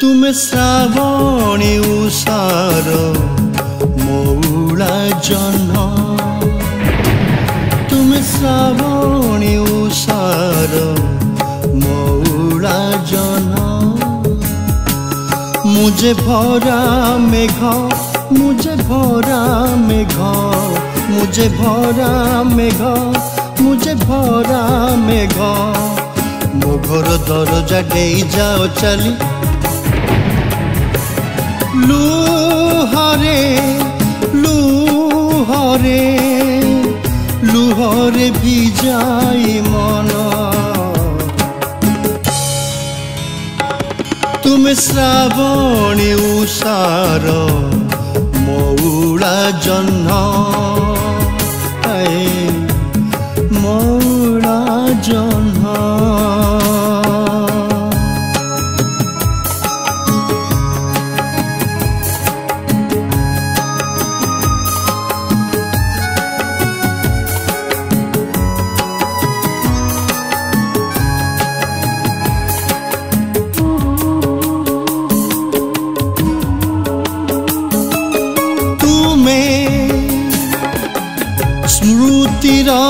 ତୁମେ ଶ୍ରାବଣୀ ଉଷାର ମଉଳା ଜହ୍ନ ତୁମେ ଶ୍ରାବଣୀ ଉଷାର ମଉଳା ଜହ୍ନ মুঝে ভরা মেঘ মুঝে ভরা মেঘ মুঝে ভরা মেঘ মুঝে ভরা মেঘ ମୋ ଘର ଦରଜା ଡେଇ ଯାଅ লু হরে লু হরে মন। তুমি শ্রাবণী উষার মৌড়া জন্ম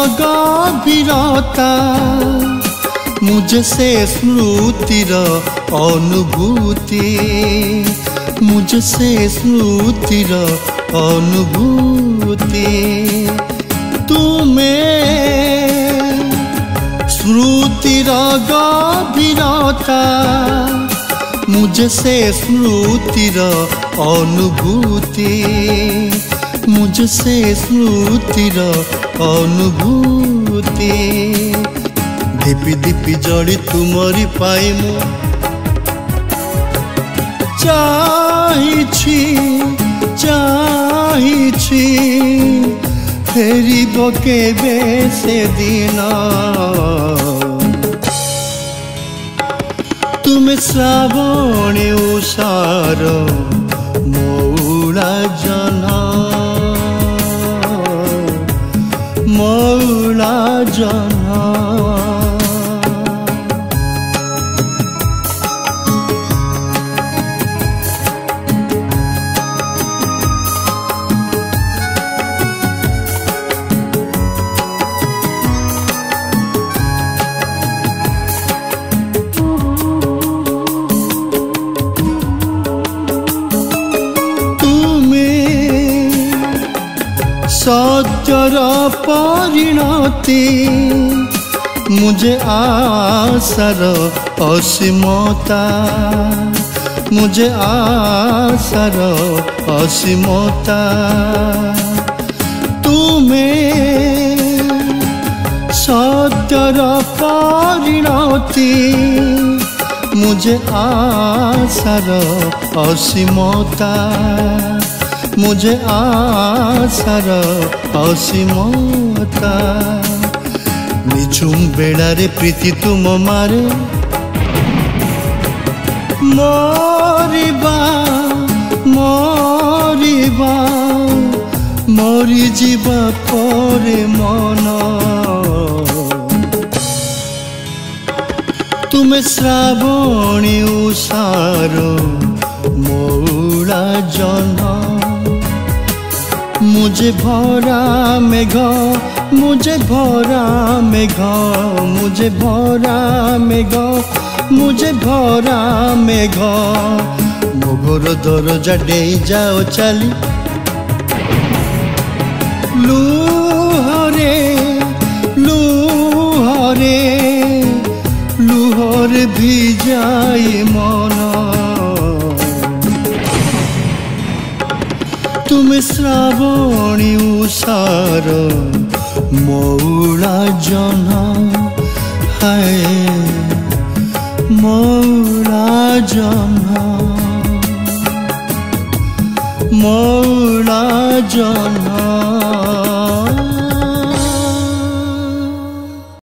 गा बिरता, मुझसे स्मृति र अनुभूति। मुझसे स्मृति अनुभूति। तुम्हें स्मृति र मुझसे स्मृति अनुभूति। मुझसे स्मृति र অনুভূতি দীপি দীপি জড়ি তুমরি পাই মু চাইছি চাইছি ফেরিব কেবে সেদিন তুমি শ্রাবণে উষার মৌড়া ସଜର ପରିଣତି ମୁଝେ ଆଶାର ଅସୀମତା ମୁଝେ ଆଶାର ଅସୀମତା ତୁମେ ସତ୍ୟର ପରିଣତି मुझे आसर असीमता मुझे आशार असीमता নিঝুম বেড়ারে প্রীতি তুম মারে মরিবা মরিবা মরি যা পরে মন তুমি শ্রাবণী উষার মৌড়া জন মুঝে ভরা মেঘ মুঝে ভরা মেঘ মুঝে ভরা মেঘ মুঝে ভরা মেঘ মোগর দরজা ডেই যাও চালি লুহরে লুহরে শ্ৰাৱণী ওচাৰ মৌৰা জন হায় মৌৰা জন মৌৰা জনা